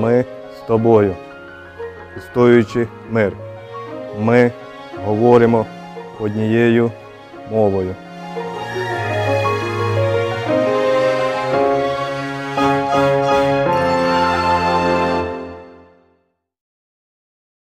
ми з тобою, істоючи мир. Ми говоримо однією мовою.